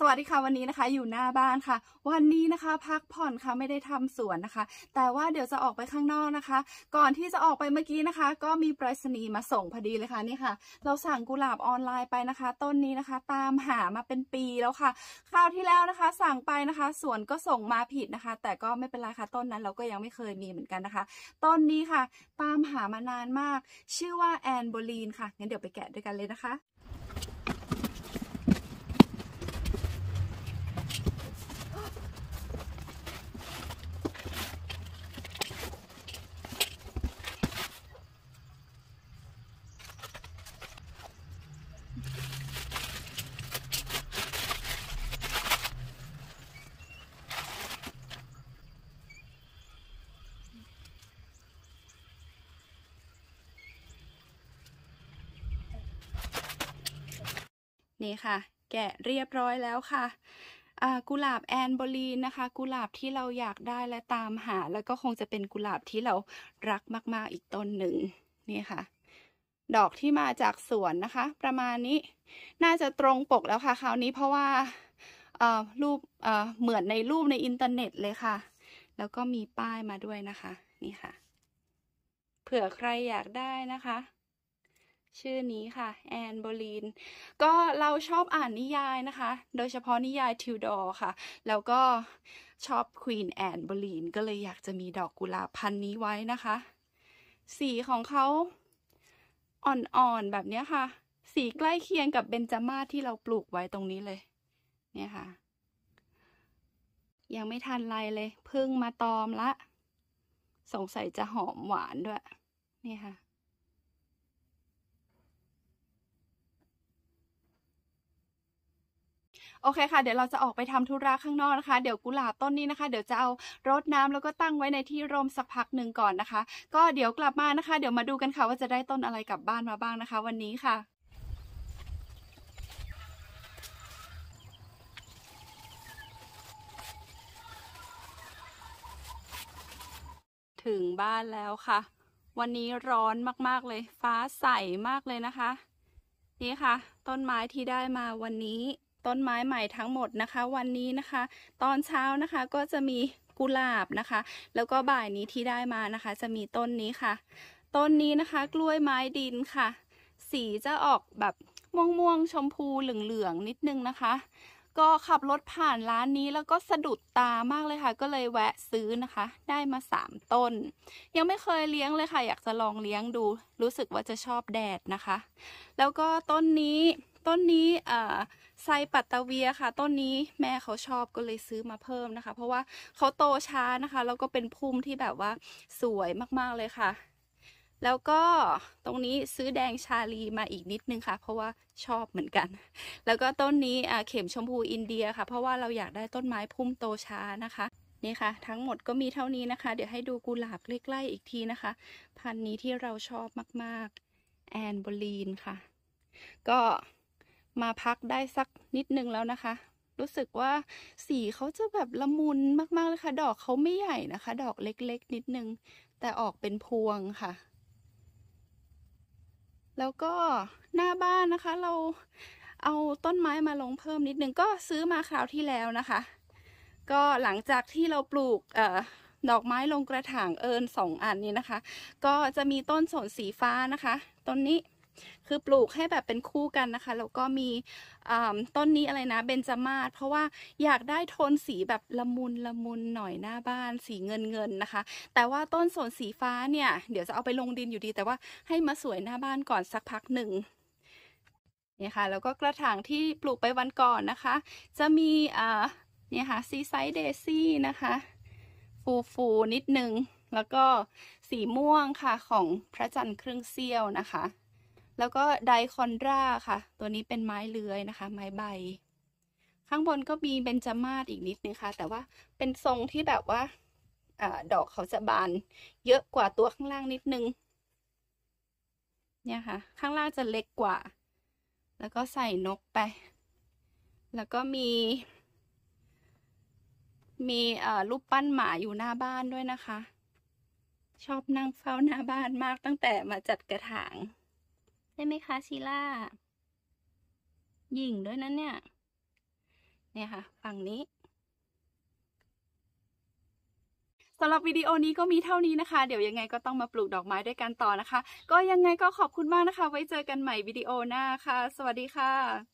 สวัสดีค่ะวันนี้นะคะอยู่หน้าบ้านค่ะ วันนี้นะคะพักผ่อนค่ะไม่ได้ทำสวนนะคะ แต่ว่าเดี๋ยวจะออกไปข้างนอกนะคะ ก่อนที่จะออกไปเมื่อกี้นะคะ ก็มีไปรษณีย์มาส่งพอดีเลยค่ะนี่ค่ะ เราสั่งกุหลาบออนไลน์ไปนะคะ ต้นนี้นะคะ ตามหามาเป็นปีแล้วค่ะ คราวที่แล้วนะคะ สั่งไปนะคะสวนก็ส่งมาผิดนะคะ แต่ก็ไม่เป็นไรค่ะต้นนั้นเราก็ยังไม่เคยมีเหมือนกันนะคะ ต้นนี้ค่ะ ตามหามานานมาก ชื่อว่าแอนโบลีนค่ะงั้นเดี๋ยวไปแกะด้วยกันเลยนะคะ นี่ค่ะ แกะเรียบร้อยแล้วค่ะกุหลาบ Anne Boleyn นะคะ กุหลาบที่เราอยากได้และตามหา แล้วก็คงจะเป็นกุหลาบที่เรารักมาก ๆ อีกต้นหนึ่งนี่ค่ะ ดอกที่มาจากสวนนะคะ ประมาณนี้น่าจะตรงปกแล้วค่ะ คราวนี้เพราะว่ารูปเหมือนในรูปในอินเทอร์เน็ตเลยค่ะ แล้วก็มีป้ายมาด้วยนะคะ นี่ค่ะ เผื่อใครอยากได้นะคะ ชื่อนี้ค่ะ แอนโบลีน ก็เราชอบอ่านนิยายนะคะ โดยเฉพาะนิยายทิวดอร์ค่ะ แล้วก็ชอบควีนแอนโบลีน ก็เลยอยากจะมีดอกกุหลาบพันนี้ไว้นะคะ สีของเขาอ่อนๆแบบนี้ค่ะ สีใกล้เคียงกับเบญจาม่าที่เราปลูกไว้ตรงนี้เลย เนี่ยค่ะ ยังไม่ทันไรเลย เพิ่งมาตอมละ สงสัยจะหอมหวานด้วย นี่ค่ะ โอเคค่ะ เดี๋ยวเราจะออกไปทำธุระข้างนอกนะคะ เดี๋ยวกุหลาบต้นนี้นะคะ เดี๋ยวจะเอารดน้ำแล้วก็ตั้งไว้ในที่ร่มสักพักหนึ่งก่อนนะคะ ก็เดี๋ยวกลับมานะคะ เดี๋ยวมาดูกันค่ะว่าจะได้ต้นอะไรกลับบ้านมาบ้างนะคะ วันนี้ค่ะถึงบ้านแล้วค่ะ วันนี้ร้อนมากๆเลย ฟ้าใสมากเลยนะคะ นี่ค่ะ ต้นไม้ที่ได้มาวันนี้ ต้นไม้ใหม่ทั้งหมดนะคะ วันนี้นะคะ ตอนเช้านะคะก็จะมีกุหลาบนะคะ แล้วก็บ่ายนี้ที่ได้มานะคะ จะมีต้นนี้ค่ะ ต้นนี้นะคะ กล้วยไม้ดินค่ะ สีจะออกแบบม่วงๆชมพูเหลืองๆนิดนึงนะคะ ก็ขับรถผ่านร้านนี้แล้วก็สะดุดตามากเลยค่ะ ก็เลยแวะซื้อนะคะ ได้มาสามต้น ยังไม่เคยเลี้ยงเลยค่ะ อยากจะลองเลี้ยงดู รู้สึกว่าจะชอบแดดนะคะ แล้วก็ต้นนี้ ต้นนี้ไซปัตตาเวียค่ะ ต้นนี้แม่เขาชอบก็เลยซื้อมาเพิ่มนะคะ เพราะว่าเขาโตช้านะคะแล้วก็เป็นพุ่มที่แบบว่าสวยมากๆเลยค่ะ แล้วก็ตรงนี้ซื้อแดงชาลีมาอีกนิดนึงค่ะ เพราะว่าชอบเหมือนกัน แล้วก็ต้นนี้เข็มชมพูอินเดียค่ะ เพราะว่าเราอยากได้ต้นไม้พุ่มโตช้านะคะนี่ค่ะ ทั้งหมดก็มีเท่านี้นะคะ เดี๋ยวให้ดูกุหลาบใกล้ๆอีกทีนะคะ พันธุ์นี้ที่เราชอบมากๆ แอนโบลีนค่ะ ก็ มาพักได้สักนิดนึงแล้วนะคะ รู้สึกว่าสีเขาจะแบบละมุนมากๆเลยค่ะ ดอกเขาไม่ใหญ่นะคะ ดอกเล็กๆ นิดนึง แต่ออกเป็นพวงค่ะ แล้วก็หน้าบ้านนะคะเราเอาต้นไม้มาลงเพิ่มนิดนึงก็ซื้อมาคราวที่แล้วนะคะ ก็หลังจากที่เราปลูกเอ่อดอกไม้ลงกระถางเอิญสองอันนี้นะคะ ก็จะมีต้นสนสีฟ้านะคะ ต้นนี้ คือปลูกให้แบบเป็นคู่กันนะคะแล้วก็มีต้นนี้อะไรนะเบญจามาศเพราะว่าอยากได้โทนสีแบบละมุนละมุนหน่อยหน้าบ้านสีเงินเงินนะคะ แต่ว่าต้นสนสีฟ้าเนี่ยเดี๋ยวจะเอาไปลงดินอยู่ดี แต่ว่าให้มาสวยหน้าบ้านก่อนสักพักหนึ่งเนี่ยค่ะแล้วก็กระถางที่ปลูกไปวันก่อนนะคะ จะมีอ่าเนี่ยค่ะซีไซด์เดซี่นะคะฟูฟูนิดนึง แล้วก็สีม่วงค่ะของพระจันทร์ครึ่งเสี้ยวนะคะ แล้วก็ไดคอนดราค่ะ ตัวนี้เป็นไม้เลื้อยนะคะ ไม้ใบ ข้างบนก็มีเบญจมาศอีกนิดนึงค่ะ แต่ว่าเป็นทรงที่แบบว่าอดอกเขาจะบานเยอะกว่าตัวข้างล่างนิดนึง เนี่ยค่ะ ข้างล่างจะเล็กกว่า แล้วก็ใส่นกไป แล้วก็มี มีรูปปั้นหมาอยู่หน้าบ้านด้วยนะคะ ชอบนั่งเฝ้าหน้าบ้านมากตั้งแต่มาจัดกระถาง ได้ไหมคะชีล่าหยิ่งด้วยนั่นเนี่ย เนี่ยค่ะ ฝั่งนี้สำหรับวิดีโอนี้ก็มีเท่านี้นะคะ เดี๋ยวยังไงก็ต้องมาปลูกดอกไม้ด้วยกันต่อนะคะ ก็ยังไงก็ขอบคุณมากนะคะ ไว้เจอกันใหม่วิดีโอหน้าค่ะ สวัสดีค่ะ